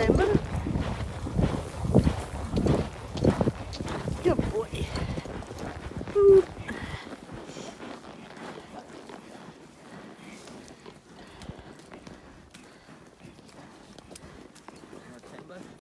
December. Good boy.